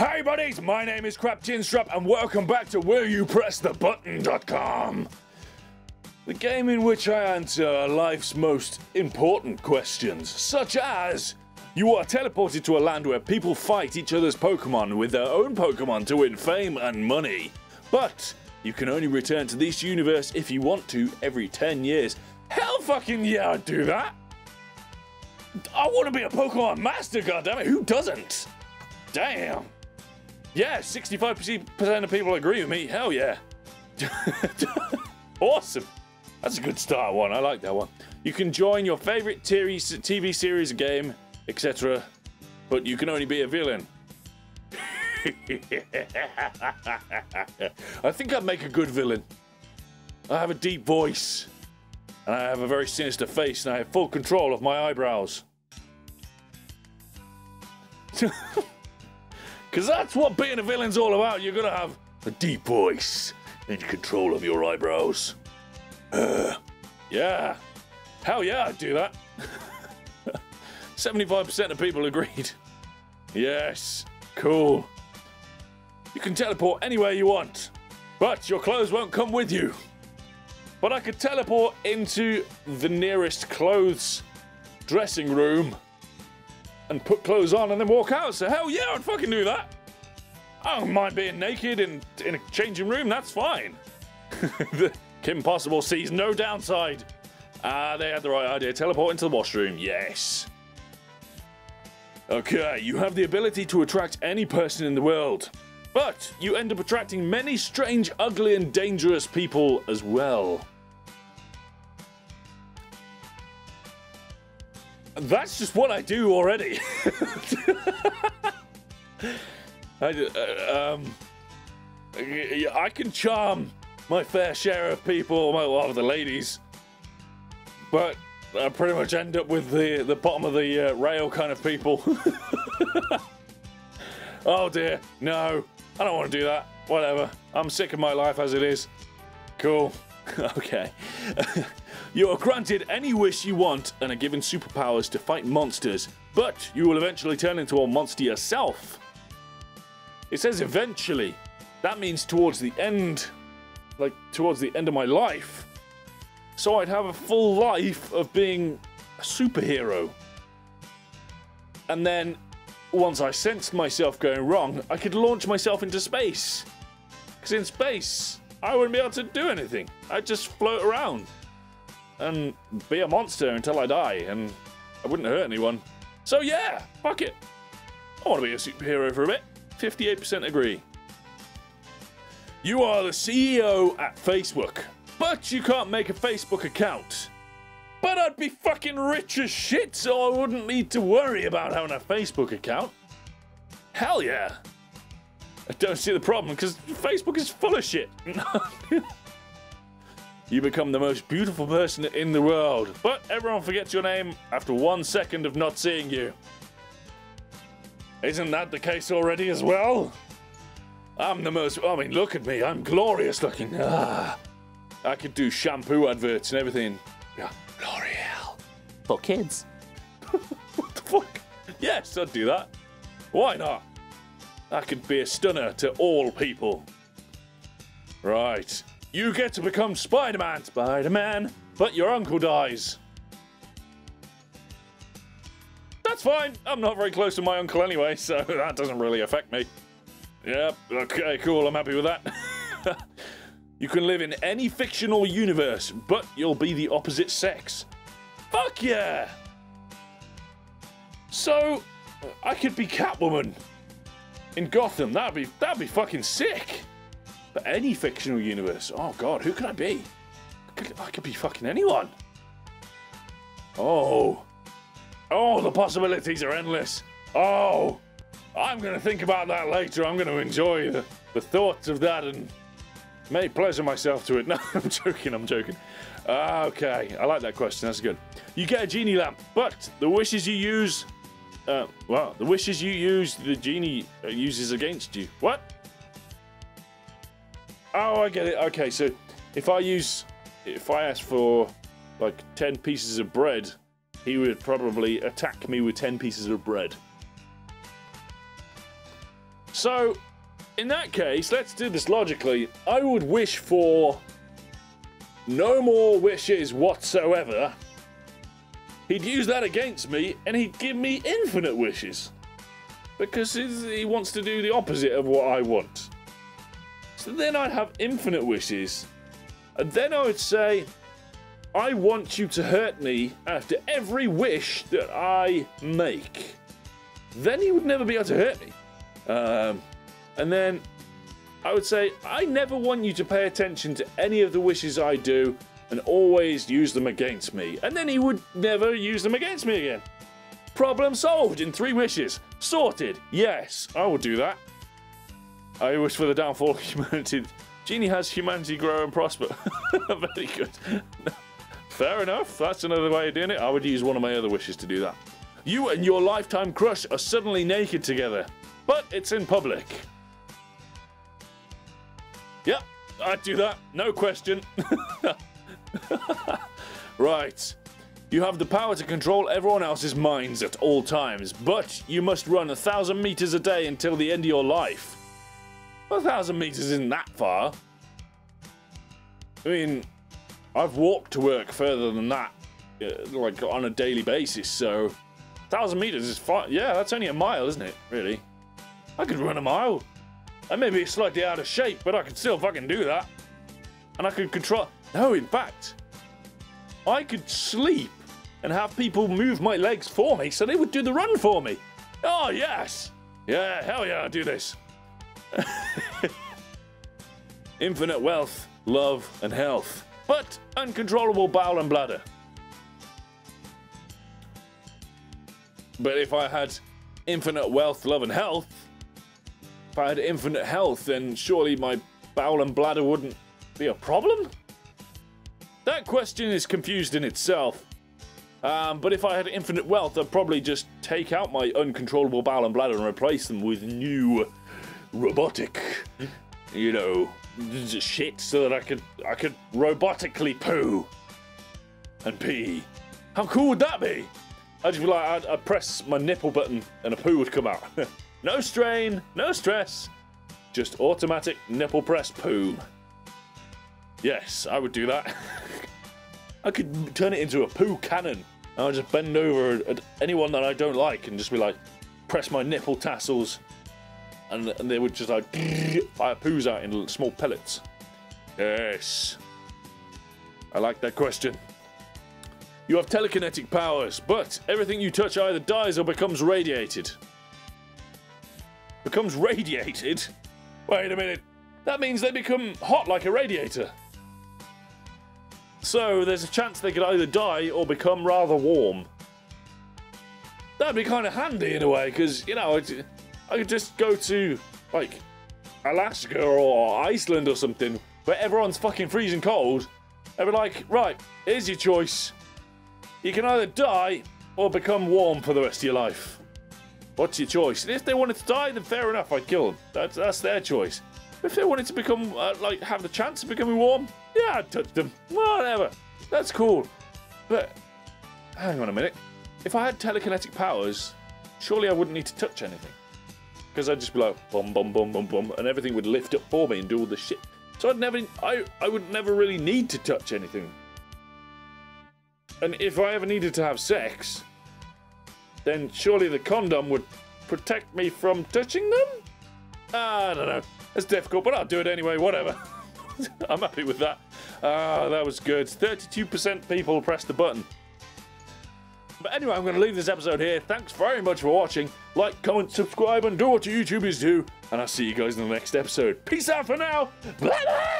Hey buddies, my name is Crap Chinstrap and welcome back to Will You Press the Button.com. The game in which I answer life's most important questions, such as you are teleported to a land where people fight each other's Pokemon with their own Pokemon to win fame and money. But you can only return to this universe if you want to every 10 years. Hell fucking yeah, I'd do that! I want to be a Pokemon master, goddammit, who doesn't? Damn. Yeah, 65% of people agree with me. Hell yeah. awesome. That's a good start one. I like that one. You can join your favorite TV series, game, etc. But you can only be a villain. I think I'd make a good villain. I have a deep voice. And I have a very sinister face and I have full control of my eyebrows. Because that's what being a villain's all about. You're going to have a deep voice and control of your eyebrows. Uh, yeah. Hell yeah, I'd do that. 75% of people agreed. Yes. Cool. You can teleport anywhere you want, but your clothes won't come with you. But I could teleport into the nearest clothes dressing room and put clothes on and then walk out. So hell yeah, I'd fucking do that. I don't mind being naked in, in a changing room, that's fine. the Kim Possible sees no downside. Ah, they had the right idea. Teleport into the washroom, yes. Okay, you have the ability to attract any person in the world. But you end up attracting many strange, ugly, and dangerous people as well. That's just what I do already. I, uh, um, I can charm my fair share of people, well, of the ladies, but I pretty much end up with the the bottom of the uh, rail kind of people. oh dear, no, I don't want to do that. Whatever, I'm sick of my life as it is. Cool. okay. you are granted any wish you want and are given superpowers to fight monsters, but you will eventually turn into a monster yourself. It says eventually. That means towards the end, like towards the end of my life. So I'd have a full life of being a superhero. And then, once I sensed myself going wrong, I could launch myself into space. Because in space, I wouldn't be able to do anything. I'd just float around and be a monster until I die, and I wouldn't hurt anyone. So yeah, fuck it. I want to be a superhero for a bit. 58% agree. You are the CEO at Facebook, but you can't make a Facebook account. But I'd be fucking rich as shit, so I wouldn't need to worry about having a Facebook account. Hell yeah. I don't see the problem because Facebook is full of shit. you become the most beautiful person in the world, but everyone forgets your name after one second of not seeing you. Isn't that the case already as well? I'm the most. I mean, look at me. I'm glorious looking. Ah, I could do shampoo adverts and everything. Yeah, L'Oreal for kids. what the fuck? Yes, I'd do that. Why not? That could be a stunner to all people. Right. You get to become Spider Man, Spider Man, but your uncle dies. That's fine. I'm not very close to my uncle anyway, so that doesn't really affect me. Yep, okay, cool. I'm happy with that. you can live in any fictional universe, but you'll be the opposite sex. Fuck yeah! So, I could be Catwoman in Gotham. That'd be that'd be fucking sick. But any fictional universe, oh god, who could I be? I could, I could be fucking anyone. Oh, oh, the possibilities are endless. Oh, I'm gonna think about that later. I'm gonna enjoy the, the thoughts of that and may pleasure myself to it. No, I'm joking. I'm joking. Okay, I like that question. That's good. You get a genie lamp, but the wishes you use uh, well, the wishes you use, the genie uh, uses against you. What? Oh, I get it. Okay, so if I use, if I ask for like 10 pieces of bread, he would probably attack me with 10 pieces of bread. So, in that case, let's do this logically. I would wish for no more wishes whatsoever. He'd use that against me and he'd give me infinite wishes. Because he wants to do the opposite of what I want. So then I'd have infinite wishes. And then I would say, I want you to hurt me after every wish that I make. Then he would never be able to hurt me. Um, and then I would say, I never want you to pay attention to any of the wishes I do and always use them against me. And then he would never use them against me again. Problem solved in three wishes. Sorted. Yes, I will do that. I wish for the downfall of humanity. Genie has humanity grow and prosper. Very good. Fair enough. That's another way of doing it. I would use one of my other wishes to do that. You and your lifetime crush are suddenly naked together, but it's in public. Yep, I'd do that. No question. right. You have the power to control everyone else's minds at all times, but you must run a thousand meters a day until the end of your life. A thousand meters isn't that far. I mean, I've walked to work further than that, uh, like on a daily basis, so a thousand meters is fine. Yeah, that's only a mile, isn't it? Really? I could run a mile. I may be slightly out of shape, but I could still fucking do that. And I could control. No, in fact, I could sleep and have people move my legs for me so they would do the run for me. Oh, yes. Yeah, hell yeah, I'll do this. Infinite wealth, love, and health, but uncontrollable bowel and bladder. But if I had infinite wealth, love, and health, if I had infinite health, then surely my bowel and bladder wouldn't be a problem? That question is confused in itself. Um, but if I had infinite wealth, I'd probably just take out my uncontrollable bowel and bladder and replace them with new robotic, you know, shit, so that I could I could robotically poo and pee. How cool would that be? I'd just be like, I'd, I'd press my nipple button and a poo would come out. no strain, no stress, just automatic nipple press poo. Yes, I would do that. I could turn it into a poo cannon. And I would just bend over at anyone that I don't like and just be like, press my nipple tassels, and, and they would just like fire poos out in small pellets. Yes. I like that question. You have telekinetic powers, but everything you touch either dies or becomes radiated. Becomes radiated? Wait a minute. That means they become hot like a radiator. So there's a chance they could either die or become rather warm. That'd be kind of handy in a way, because, you know, I could just go to, like, Alaska or Iceland or something, where everyone's fucking freezing cold, and be like, right, here's your choice. You can either die or become warm for the rest of your life. What's your choice? And if they wanted to die, then fair enough, I'd kill them. That's, that's their choice. If they wanted to become, uh, like, have the chance of becoming warm, yeah, I touched touch them. Whatever. That's cool. But, hang on a minute. If I had telekinetic powers, surely I wouldn't need to touch anything. Because I'd just be like, boom, boom, boom, boom, boom, and everything would lift up for me and do all the shit. So I'd never, I, I would never really need to touch anything. And if I ever needed to have sex, then surely the condom would protect me from touching them? I don't know. It's difficult, but I'll do it anyway, whatever. I'm happy with that. Ah, that was good. 32% people pressed the button. But anyway, I'm going to leave this episode here. Thanks very much for watching. Like, comment, subscribe, and do what you YouTubers do. And I'll see you guys in the next episode. Peace out for now. Bye bye.